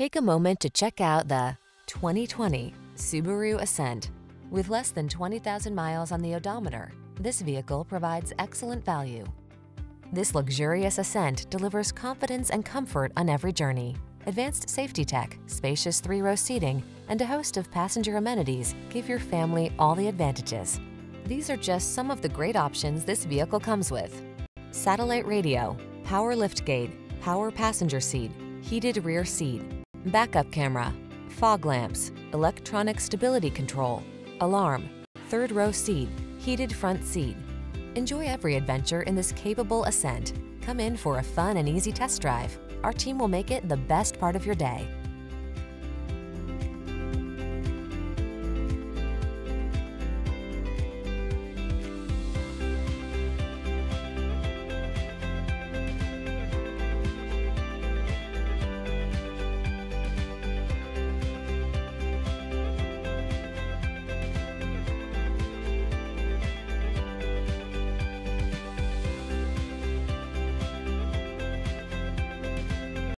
Take a moment to check out the 2020 Subaru Ascent. With less than 20,000 miles on the odometer, this vehicle provides excellent value. This luxurious Ascent delivers confidence and comfort on every journey. Advanced safety tech, spacious three-row seating, and a host of passenger amenities give your family all the advantages. These are just some of the great options this vehicle comes with. Satellite radio, power liftgate, power passenger seat, heated rear seat, backup camera, fog lamps, electronic stability control, alarm, third row seat, heated front seat. Enjoy every adventure in this capable Ascent. Come in for a fun and easy test drive. Our team will make it the best part of your day.